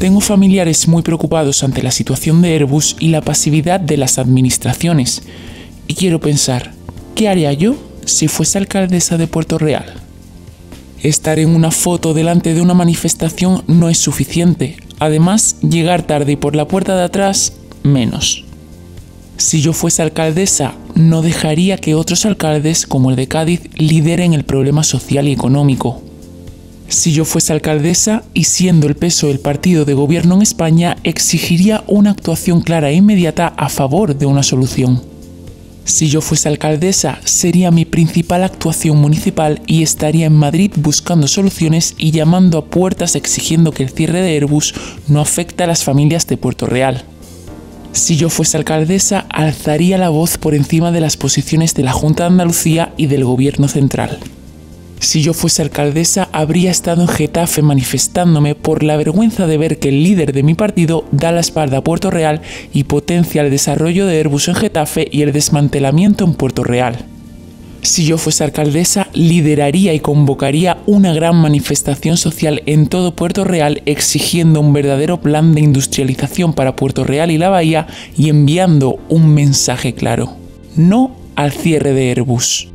Tengo familiares muy preocupados ante la situación de Airbus y la pasividad de las administraciones. Y quiero pensar, ¿qué haría yo si fuese alcaldesa de Puerto Real? Estar en una foto delante de una manifestación no es suficiente. Además, llegar tarde y por la puerta de atrás, menos. Si yo fuese alcaldesa, no dejaría que otros alcaldes, como el de Cádiz, lideren el problema social y económico. Si yo fuese alcaldesa y siendo el peso del partido de gobierno en España, exigiría una actuación clara e inmediata a favor de una solución. Si yo fuese alcaldesa, sería mi principal actuación municipal y estaría en Madrid buscando soluciones y llamando a puertas exigiendo que el cierre de Airbus no afecte a las familias de Puerto Real. Si yo fuese alcaldesa, alzaría la voz por encima de las posiciones de la Junta de Andalucía y del Gobierno central. Si yo fuese alcaldesa, habría estado en Getafe manifestándome por la vergüenza de ver que el líder de mi partido da la espalda a Puerto Real y potencia el desarrollo de Airbus en Getafe y el desmantelamiento en Puerto Real. Si yo fuese alcaldesa, lideraría y convocaría una gran manifestación social en todo Puerto Real exigiendo un verdadero plan de industrialización para Puerto Real y la Bahía y enviando un mensaje claro. No al cierre de Airbus.